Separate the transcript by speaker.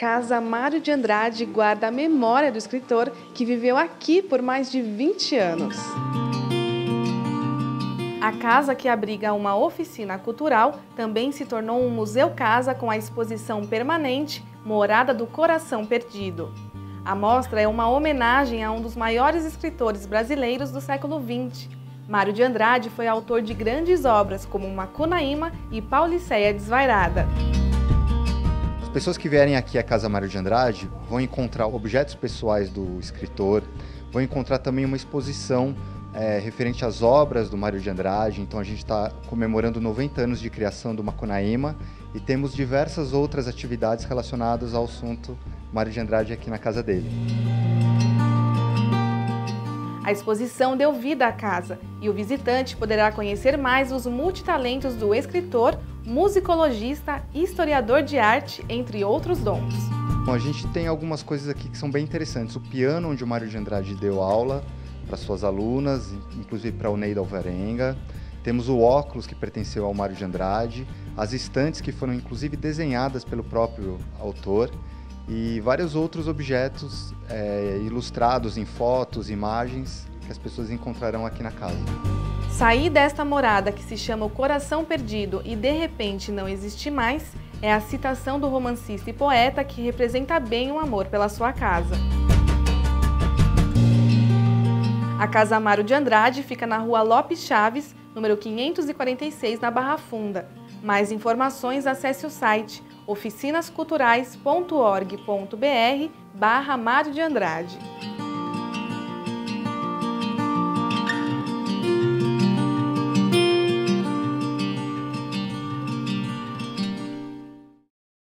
Speaker 1: Casa Mário de Andrade guarda a memória do escritor que viveu aqui por mais de 20 anos. A casa que abriga uma oficina cultural também se tornou um museu-casa com a exposição permanente Morada do Coração Perdido. A mostra é uma homenagem a um dos maiores escritores brasileiros do século XX. Mário de Andrade foi autor de grandes obras como Macunaíma e Pauliceia Desvairada.
Speaker 2: As pessoas que vierem aqui à Casa Mário de Andrade vão encontrar objetos pessoais do escritor, vão encontrar também uma exposição é, referente às obras do Mário de Andrade. Então a gente está comemorando 90 anos de criação do Macunaíma e temos diversas outras atividades relacionadas ao assunto Mário de Andrade aqui na casa dele.
Speaker 1: A exposição deu vida à casa e o visitante poderá conhecer mais os multitalentos do escritor, musicologista, historiador de arte, entre outros dons.
Speaker 2: Bom, a gente tem algumas coisas aqui que são bem interessantes. O piano, onde o Mário de Andrade deu aula para suas alunas, inclusive para o Neida Alvarenga. Temos o óculos, que pertenceu ao Mário de Andrade. As estantes, que foram inclusive desenhadas pelo próprio autor e vários outros objetos é, ilustrados em fotos, imagens que as pessoas encontrarão aqui na casa.
Speaker 1: Sair desta morada que se chama O Coração Perdido e de repente não existe mais é a citação do romancista e poeta que representa bem o amor pela sua casa. A Casa Amaro de Andrade fica na rua Lopes Chaves, número 546, na Barra Funda. Mais informações acesse o site oficinasculturais.org.br barra Mário de Andrade.